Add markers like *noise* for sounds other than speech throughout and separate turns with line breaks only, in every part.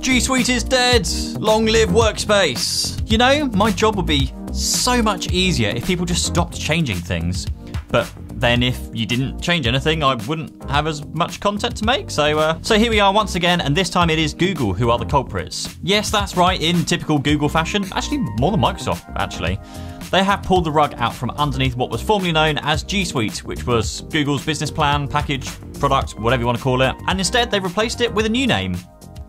G Suite is dead! Long live Workspace! You know, my job would be so much easier if people just stopped changing things. But then if you didn't change anything, I wouldn't have as much content to make. So, uh, so here we are once again, and this time it is Google who are the culprits. Yes, that's right, in typical Google fashion. Actually, more than Microsoft, actually. They have pulled the rug out from underneath what was formerly known as G Suite, which was Google's business plan, package, product, whatever you want to call it, and instead they've replaced it with a new name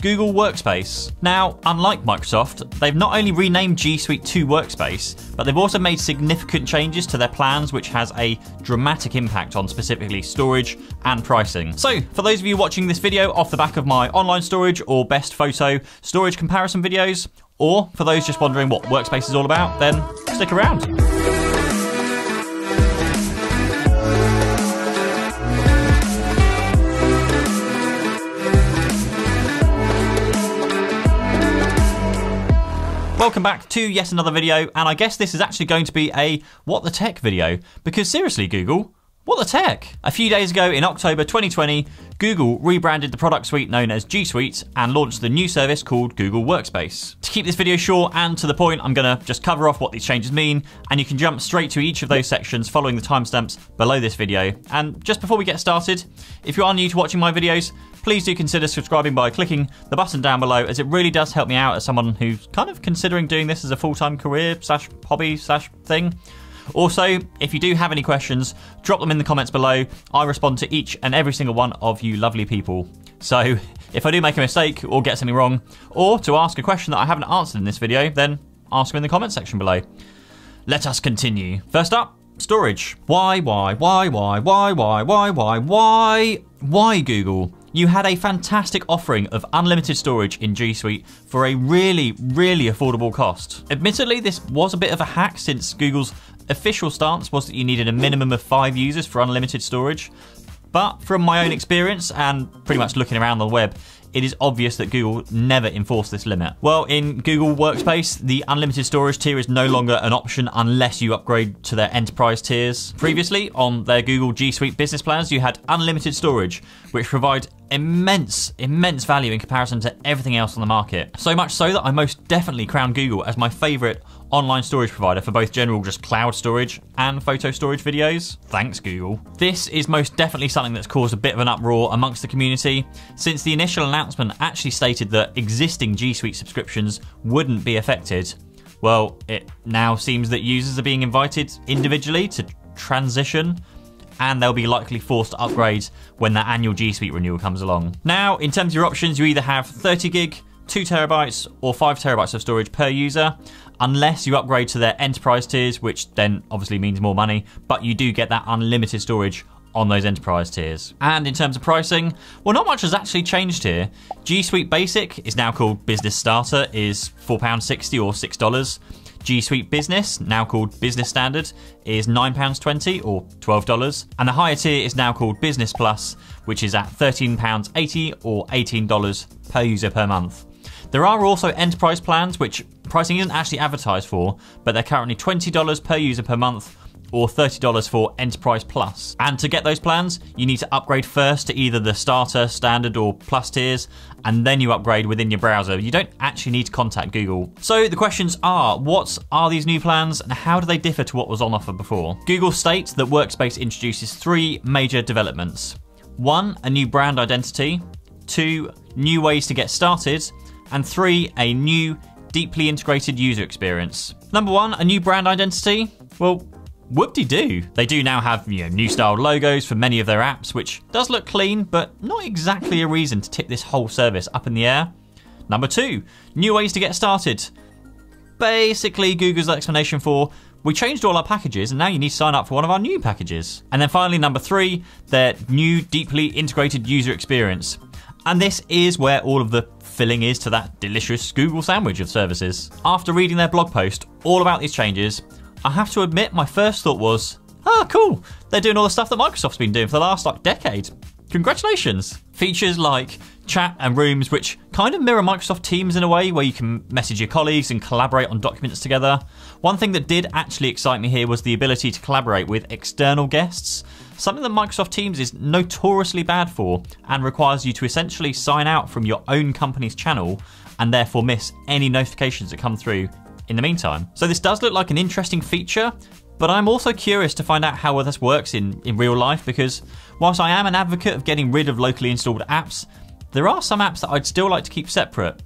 Google Workspace. Now, unlike Microsoft, they've not only renamed G Suite to Workspace, but they've also made significant changes to their plans, which has a dramatic impact on specifically storage and pricing. So, for those of you watching this video off the back of my online storage or best photo storage comparison videos, or for those just wondering what Workspace is all about, then stick around. Welcome back to yet another video, and I guess this is actually going to be a What the Tech video, because seriously, Google, what the tech? A few days ago in October 2020, Google rebranded the product suite known as G Suite and launched the new service called Google Workspace. To keep this video short and to the point, I'm gonna just cover off what these changes mean, and you can jump straight to each of those sections following the timestamps below this video. And just before we get started, if you are new to watching my videos, please do consider subscribing by clicking the button down below as it really does help me out as someone who's kind of considering doing this as a full-time career slash hobby slash thing. Also, if you do have any questions, drop them in the comments below. I respond to each and every single one of you lovely people. So, if I do make a mistake or get something wrong, or to ask a question that I haven't answered in this video, then ask them in the comment section below. Let us continue. First up, storage. Why, why, why, why, why, why, why, why, why, why Google? You had a fantastic offering of unlimited storage in G Suite for a really, really affordable cost. Admittedly, this was a bit of a hack since Google's official stance was that you needed a minimum of five users for unlimited storage. But from my own experience and pretty much looking around the web, it is obvious that Google never enforced this limit. Well, in Google Workspace, the unlimited storage tier is no longer an option unless you upgrade to their enterprise tiers. Previously, on their Google G Suite business plans, you had unlimited storage, which provides immense, immense value in comparison to everything else on the market. So much so that I most definitely crown Google as my favorite online storage provider for both general just cloud storage and photo storage videos. Thanks, Google. This is most definitely something that's caused a bit of an uproar amongst the community, since the initial announcement actually stated that existing G Suite subscriptions wouldn't be affected. Well, it now seems that users are being invited individually to transition and they'll be likely forced to upgrade when that annual G Suite renewal comes along. Now, in terms of your options, you either have 30 gig, 2 terabytes, or 5 terabytes of storage per user, unless you upgrade to their enterprise tiers, which then obviously means more money, but you do get that unlimited storage on those enterprise tiers. And in terms of pricing, well, not much has actually changed here. G Suite Basic is now called Business Starter, is £4.60 or $6. G Suite Business, now called Business Standard, is £9.20 or $12. And the higher tier is now called Business Plus, which is at £13.80 or $18 per user per month. There are also enterprise plans, which pricing isn't actually advertised for, but they're currently $20 per user per month or $30 for Enterprise Plus. And to get those plans, you need to upgrade first to either the starter, standard, or plus tiers, and then you upgrade within your browser. You don't actually need to contact Google. So the questions are, what are these new plans and how do they differ to what was on offer before? Google states that Workspace introduces three major developments. One, a new brand identity. Two, new ways to get started. And three, a new deeply integrated user experience. Number one, a new brand identity. Well, Whoop-de-doo. They do now have you know, new style logos for many of their apps, which does look clean, but not exactly a reason to tip this whole service up in the air. Number two, new ways to get started. Basically, Google's explanation for we changed all our packages and now you need to sign up for one of our new packages. And then finally, number three, their new deeply integrated user experience. And this is where all of the filling is to that delicious Google sandwich of services. After reading their blog post all about these changes, I have to admit, my first thought was, ah, cool. They're doing all the stuff that Microsoft's been doing for the last like decade. Congratulations. Features like chat and rooms, which kind of mirror Microsoft Teams in a way, where you can message your colleagues and collaborate on documents together. One thing that did actually excite me here was the ability to collaborate with external guests. Something that Microsoft Teams is notoriously bad for and requires you to essentially sign out from your own company's channel and therefore miss any notifications that come through in the meantime. So this does look like an interesting feature, but I'm also curious to find out how well this works in, in real life because whilst I am an advocate of getting rid of locally installed apps, there are some apps that I'd still like to keep separate.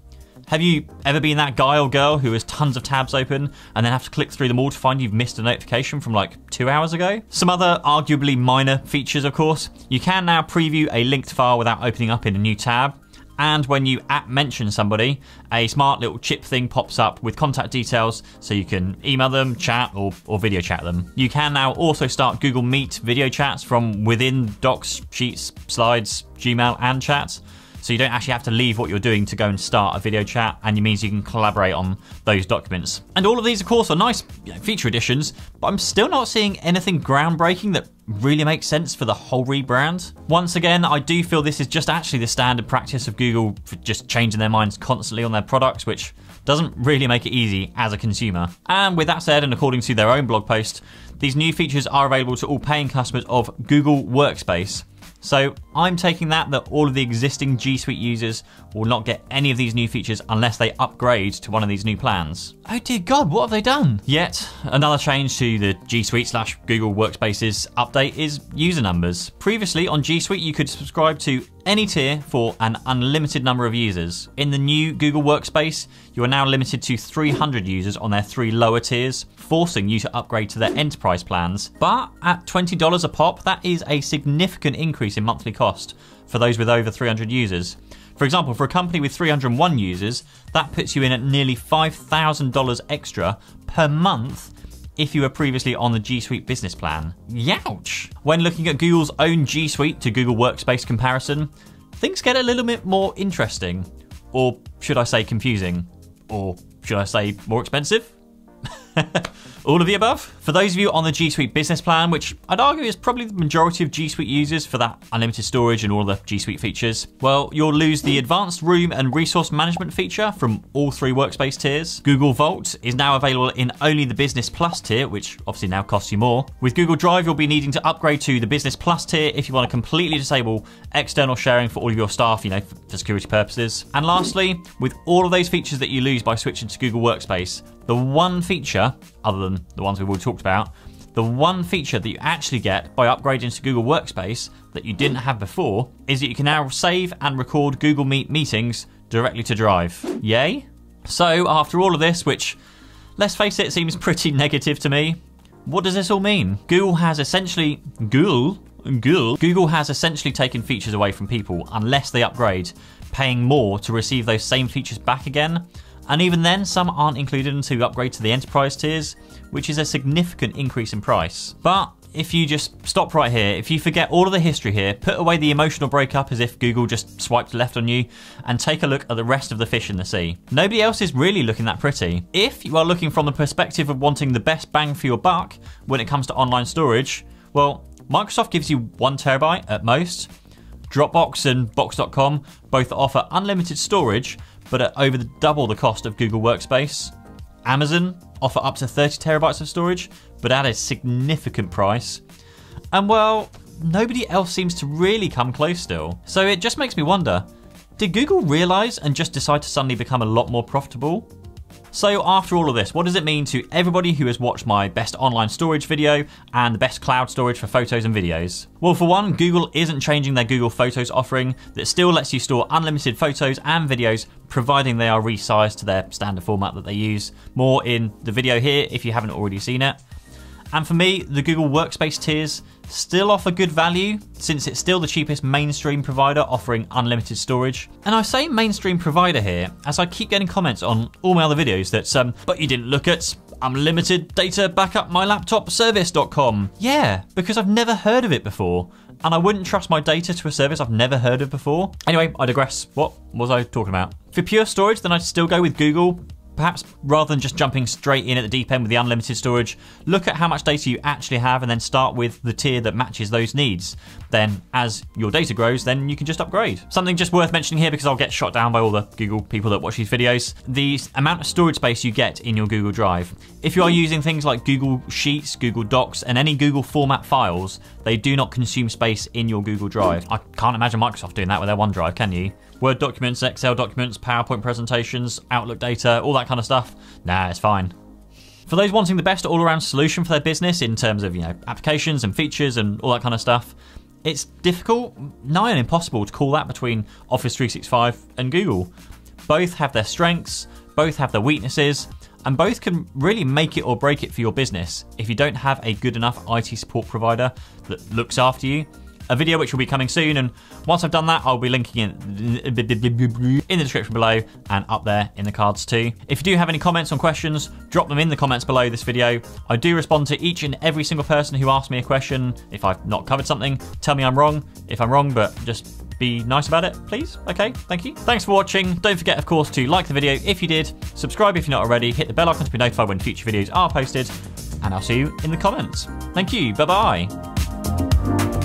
Have you ever been that guy or girl who has tons of tabs open and then have to click through them all to find you've missed a notification from like two hours ago? Some other arguably minor features, of course. You can now preview a linked file without opening up in a new tab. And when you at mention somebody, a smart little chip thing pops up with contact details so you can email them, chat, or, or video chat them. You can now also start Google Meet video chats from within Docs, Sheets, Slides, Gmail, and chats. So you don't actually have to leave what you're doing to go and start a video chat, and it means you can collaborate on those documents. And all of these, of course, are nice feature additions, but I'm still not seeing anything groundbreaking that really makes sense for the whole rebrand. Once again, I do feel this is just actually the standard practice of Google for just changing their minds constantly on their products, which doesn't really make it easy as a consumer. And with that said, and according to their own blog post, these new features are available to all paying customers of Google Workspace. So I'm taking that that all of the existing G Suite users will not get any of these new features unless they upgrade to one of these new plans. Oh dear God, what have they done? Yet another change to the G Suite slash Google Workspaces update is user numbers. Previously on G Suite, you could subscribe to any tier for an unlimited number of users. In the new Google Workspace, you are now limited to 300 users on their three lower tiers, forcing you to upgrade to their enterprise plans. But at $20 a pop, that is a significant increase in monthly cost for those with over 300 users. For example, for a company with 301 users, that puts you in at nearly $5,000 extra per month if you were previously on the G Suite business plan. Youch! When looking at Google's own G Suite to Google Workspace comparison, things get a little bit more interesting. Or should I say confusing? Or should I say more expensive? *laughs* All of the above. For those of you on the G Suite business plan, which I'd argue is probably the majority of G Suite users for that unlimited storage and all the G Suite features, well, you'll lose the advanced room and resource management feature from all three workspace tiers. Google Vault is now available in only the Business Plus tier, which obviously now costs you more. With Google Drive, you'll be needing to upgrade to the Business Plus tier if you want to completely disable external sharing for all of your staff, you know, for security purposes. And lastly, with all of those features that you lose by switching to Google Workspace, the one feature, other than the ones we've all talked about, the one feature that you actually get by upgrading to Google Workspace that you didn't have before is that you can now save and record Google Meet meetings directly to Drive. Yay? So, after all of this, which, let's face it, seems pretty *laughs* negative to me, what does this all mean? Google has essentially. Google? Google? Google has essentially taken features away from people unless they upgrade, paying more to receive those same features back again. And even then, some aren't included until you upgrade to the enterprise tiers, which is a significant increase in price. But if you just stop right here, if you forget all of the history here, put away the emotional breakup as if Google just swiped left on you, and take a look at the rest of the fish in the sea. Nobody else is really looking that pretty. If you are looking from the perspective of wanting the best bang for your buck when it comes to online storage, well, Microsoft gives you one terabyte at most. Dropbox and Box.com both offer unlimited storage, but at over the double the cost of Google Workspace. Amazon offer up to 30 terabytes of storage, but at a significant price. And well, nobody else seems to really come close still. So it just makes me wonder did Google realize and just decide to suddenly become a lot more profitable? So after all of this, what does it mean to everybody who has watched my best online storage video and the best cloud storage for photos and videos? Well, for one, Google isn't changing their Google Photos offering that still lets you store unlimited photos and videos providing they are resized to their standard format that they use. More in the video here if you haven't already seen it. And for me, the Google Workspace tiers still offer good value since it's still the cheapest mainstream provider offering unlimited storage. And I say mainstream provider here as I keep getting comments on all my other videos that, um, but you didn't look at unlimited data backup my laptop service.com. Yeah, because I've never heard of it before. And I wouldn't trust my data to a service I've never heard of before. Anyway, I digress. What was I talking about? For pure storage, then I'd still go with Google perhaps rather than just jumping straight in at the deep end with the unlimited storage, look at how much data you actually have and then start with the tier that matches those needs. Then, as your data grows, then you can just upgrade. Something just worth mentioning here because I'll get shot down by all the Google people that watch these videos the amount of storage space you get in your Google Drive. If you are using things like Google Sheets, Google Docs, and any Google format files, they do not consume space in your Google Drive. I can't imagine Microsoft doing that with their OneDrive, can you? Word documents, Excel documents, PowerPoint presentations, Outlook data, all that kind of stuff. Nah, it's fine. For those wanting the best all-around solution for their business in terms of, you know, applications and features and all that kind of stuff, it's difficult, nigh on impossible to call that between Office 365 and Google. Both have their strengths, both have their weaknesses, and both can really make it or break it for your business if you don't have a good enough IT support provider that looks after you a video which will be coming soon. And once I've done that, I'll be linking it in the description below and up there in the cards too. If you do have any comments or questions, drop them in the comments below this video. I do respond to each and every single person who asks me a question. If I've not covered something, tell me I'm wrong. If I'm wrong, but just be nice about it, please. Okay, thank you. Thanks for watching. Don't forget, of course, to like the video if you did, subscribe if you're not already, hit the bell icon to be notified when future videos are posted, and I'll see you in the comments. Thank you. Bye bye.